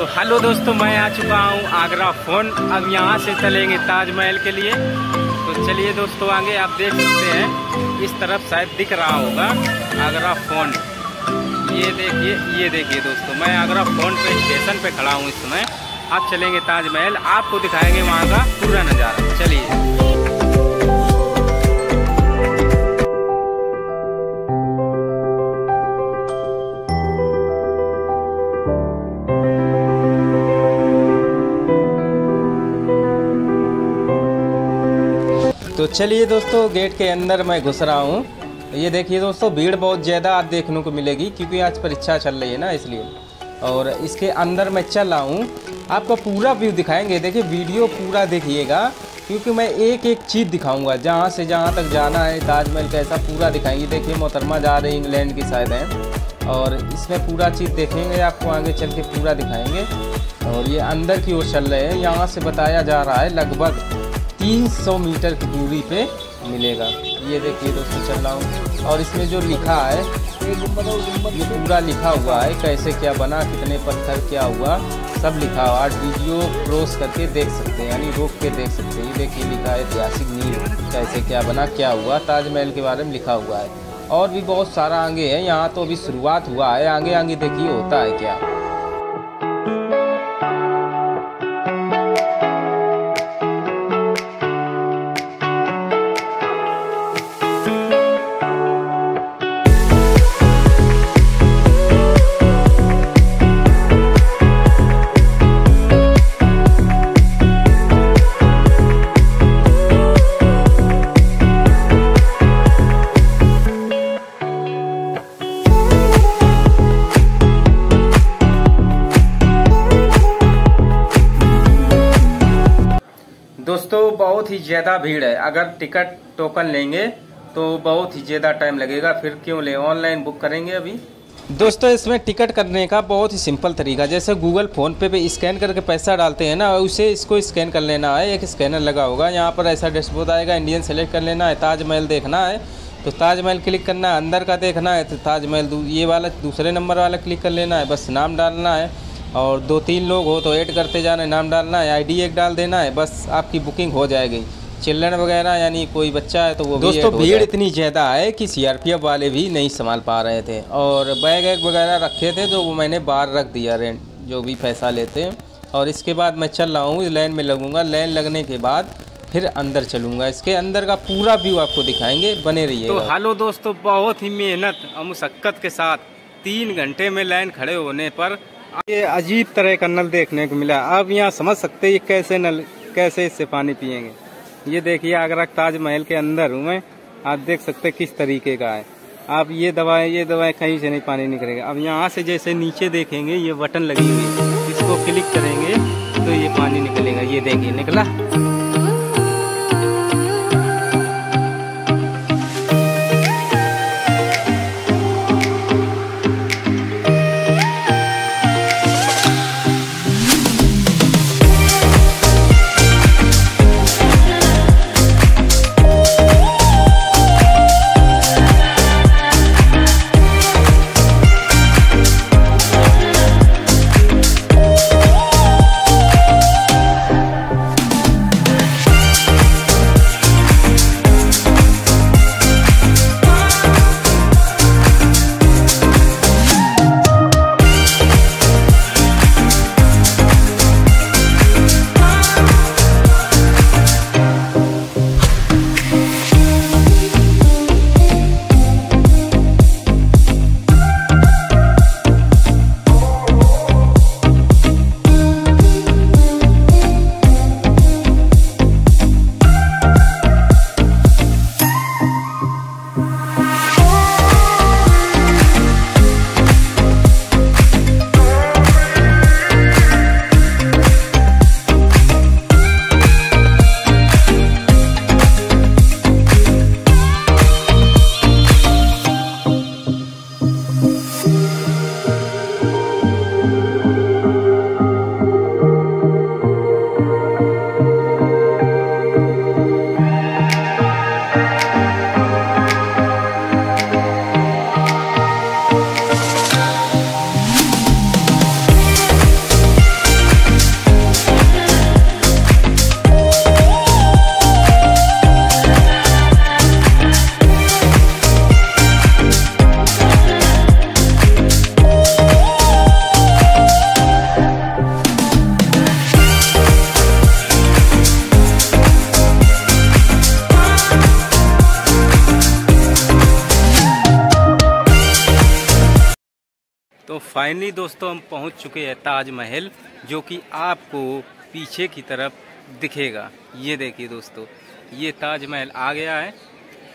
तो हेलो दोस्तों, मैं आ चुका हूँ आगरा फ़ोन। अब यहाँ से चलेंगे ताजमहल के लिए। तो चलिए दोस्तों, आगे आप देख सकते हैं, इस तरफ़ शायद दिख रहा होगा आगरा फ़ोन। ये देखिए ये देखिए दोस्तों, मैं आगरा फ़ोन पे, स्टेशन पे खड़ा हूँ इस समय। आप चलेंगे ताजमहल, आपको दिखाएँगे वहाँ का पूरा नज़ारा। चलिए दोस्तों, गेट के अंदर मैं घुस रहा हूँ। ये देखिए दोस्तों, भीड़ बहुत ज़्यादा आप देखने को मिलेगी, क्योंकि आज परीक्षा चल रही है ना, इसलिए। और इसके अंदर मैं चल रहा हूँ। आपको पूरा व्यू दिखाएँगे। देखिए, वीडियो पूरा देखिएगा, क्योंकि मैं एक एक चीज़ दिखाऊँगा। जहाँ से जहाँ तक जाना है, ताजमहल कैसा, पूरा दिखाएँगे। देखिए, मोहतरमा जा रहे इंग्लैंड की शायद हैं। और इसमें पूरा चीज़ देखेंगे, आपको आगे चल के पूरा दिखाएँगे। और ये अंदर की ओर चल रहे हैं। यहाँ से बताया जा रहा है, लगभग 300 मीटर की दूरी पे मिलेगा। ये देखिए दोस्तों, चल रहा हूँ। और इसमें जो लिखा है, ये पूरा लिखा हुआ है, कैसे क्या बना, कितने पत्थर क्या हुआ, सब लिखा हुआ। आज वीडियो क्रॉस करके देख सकते हैं, यानी रोक के देख सकते हैं। ये देखिए, लिखा है ऐतिहासिक नील कैसे क्या बना, क्या हुआ, ताजमहल के बारे में लिखा हुआ है। और भी बहुत सारा आगे है, यहाँ तो अभी शुरुआत हुआ है आगे आगे देखिए होता है क्या। दोस्तों, बहुत ही ज़्यादा भीड़ है। अगर टिकट टोकन लेंगे तो बहुत ही ज़्यादा टाइम लगेगा। फिर क्यों ले? ऑनलाइन बुक करेंगे अभी। दोस्तों, इसमें टिकट करने का बहुत ही सिंपल तरीका, जैसे गूगल फ़ोन पे पे स्कैन करके पैसा डालते हैं ना, उसे इसको स्कैन कर लेना है। एक स्कैनर लगा होगा, यहाँ पर ऐसा डैशबोर्ड आएगा, इंडियन सेलेक्ट कर लेना है, ताजमहल देखना है। तो ताजमहल क्लिक करना है, अंदर का देखना है तो ताजमहल ये वाला, दूसरे नंबर वाला क्लिक कर लेना है, बस नाम डालना है। और दो तीन लोग हो तो ऐड करते जाना है नाम डालना है आईडी एक डाल देना है बस आपकी बुकिंग हो जाएगी। चिल्ड्रन वगैरह यानी कोई बच्चा है तो वो दोस्तों भीड़ इतनी ज़्यादा है कि सीआरपीएफ वाले भी नहीं संभाल पा रहे थे। और बैग वैग वगैरह रखे थे तो वो मैंने बाहर रख दिया रेंट जो भी पैसा लेते हैं। और इसके बाद मैं चल रहा हूँ लाइन में लगूँगा। लाइन लगने के बाद फिर अंदर चलूँगा। इसके अंदर का पूरा व्यू आपको दिखाएँगे बने रहिए तो हेलो दोस्तों बहुत ही मेहनत और मुशक्क़त के साथ तीन घंटे में लाइन खड़े होने पर ये अजीब तरह का नल देखने को मिला। आप यहाँ समझ सकते हैं कैसे नल, कैसे इससे पानी पियेंगे। ये देखिए आगरा ताजमहल के अंदर हूँ मैं, आप देख सकते हैं किस तरीके का है। आप ये दवाएँ ये दवाएँ कहीं से नहीं पानी निकलेगा। अब यहाँ से जैसे नीचे देखेंगे, ये बटन लगेंगे, इसको क्लिक करेंगे तो ये पानी निकलेगा। ये देखिए, निकला। फाइनली दोस्तों हम पहुँच चुके हैं ताजमहल, जो कि आपको पीछे की तरफ़ दिखेगा। ये देखिए दोस्तों, ये ताजमहल आ गया है।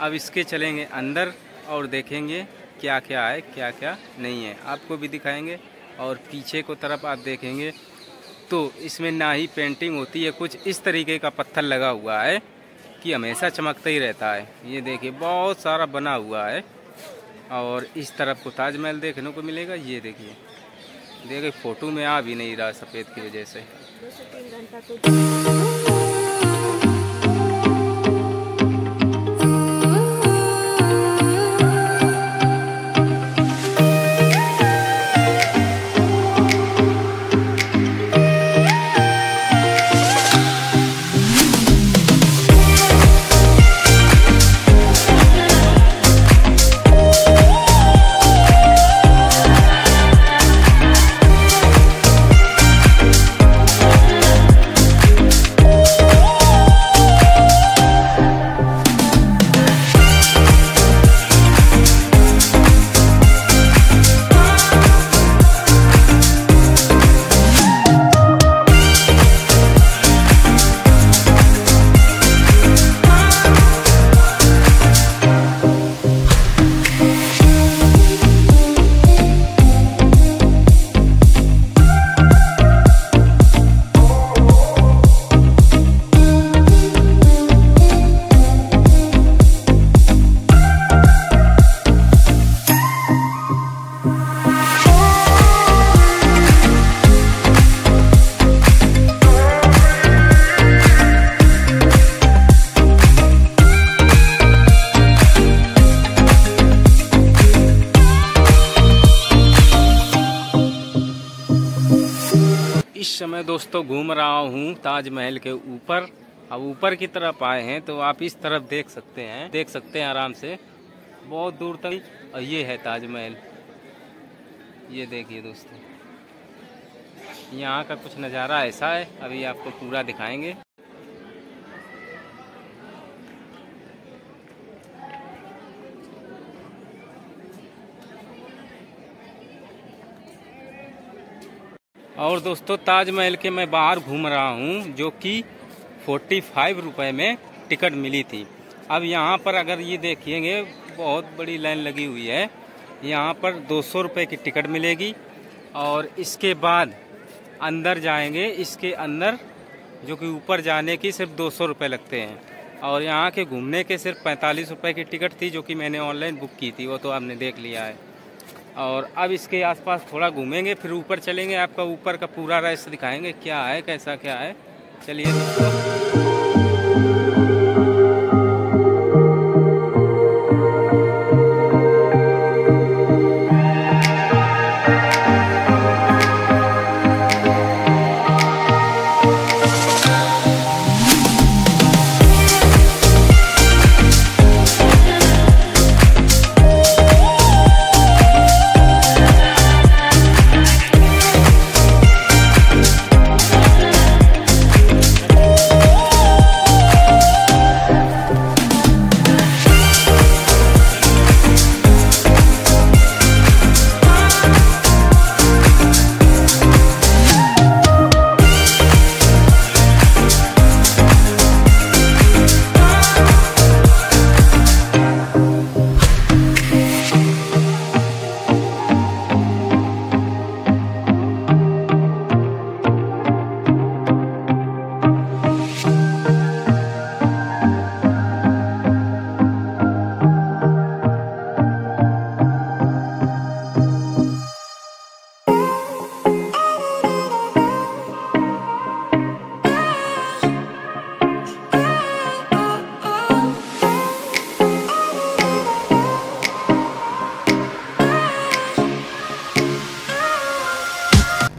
अब इसके चलेंगे अंदर और देखेंगे क्या क्या है क्या क्या नहीं है। आपको भी दिखाएँगे और पीछे को तरफ़ आप देखेंगे तो इसमें ना ही पेंटिंग होती है, कुछ इस तरीके का पत्थर लगा हुआ है कि हमेशा चमकता ही रहता है। ये देखिए, बहुत सारा बना हुआ है। और इस तरफ़ को ताजमहल देखने को मिलेगा, ये देखिए। देखिए, फ़ोटो में आ भी नहीं रहा सफ़ेद की वजह से। समय दोस्तों घूम रहा हूँ ताजमहल के ऊपर। अब ऊपर की तरफ़ आए हैं तो आप इस तरफ़ देख सकते हैं, देख सकते हैं आराम से। बहुत दूर तक और ये है ताजमहल। ये देखिए दोस्तों। यहाँ का कुछ नज़ारा ऐसा है, अभी आपको पूरा दिखाएँगे। और दोस्तों, ताजमहल के मैं बाहर घूम रहा हूँ, जो कि फोर्टी फाइव रुपये में टिकट मिली थी। अब यहाँ पर अगर ये देखेंगे बहुत बड़ी लाइन लगी हुई है। यहाँ पर दो सौ रुपये की टिकट मिलेगी और इसके बाद अंदर जाएँगे। इसके अंदर, जो कि ऊपर जाने की सिर्फ़ दो सौ रुपये लगते हैं। और यहाँ के घूमने के सिर्फ़ पैंतालीस रुपये की टिकट थी, जो कि मैंने ऑनलाइन बुक की थी, वो तो आपने देख लिया है। और अब इसके आसपास थोड़ा घूमेंगे, फिर ऊपर चलेंगे। आपका ऊपर का पूरा रेस दिखाएँगे, क्या है, कैसा, क्या है। चलिए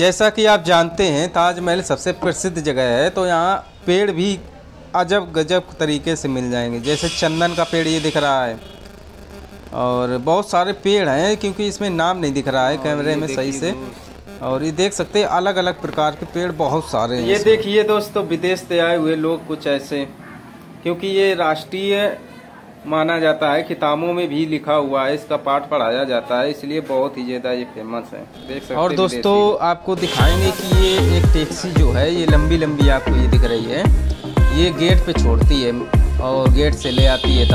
जैसा कि आप जानते हैं ताजमहल सबसे प्रसिद्ध जगह है तो यहाँ पेड़ भी अजब गजब तरीके से मिल जाएँगे। जैसे चंदन का पेड़ ये दिख रहा है और बहुत सारे पेड़ हैं क्योंकि इसमें नाम नहीं दिख रहा है कैमरे में सही से। और ये देख सकते हैं अलग अलग प्रकार के पेड़ बहुत सारे हैं ये देखिए दोस्तों विदेश से आए हुए लोग कुछ ऐसे क्योंकि ये राष्ट्रीय माना जाता है किताबों में भी लिखा हुआ है इसका पाठ पढ़ाया जाता है इसलिए बहुत ही ज़्यादा ये फ़ेमस है। देख सकते और दोस्तों आपको दिखाएँगे कि ये एक टैक्सी जो है ये लंबी लंबी आपको ये दिख रही है। ये गेट पे छोड़ती है और गेट से ले आती है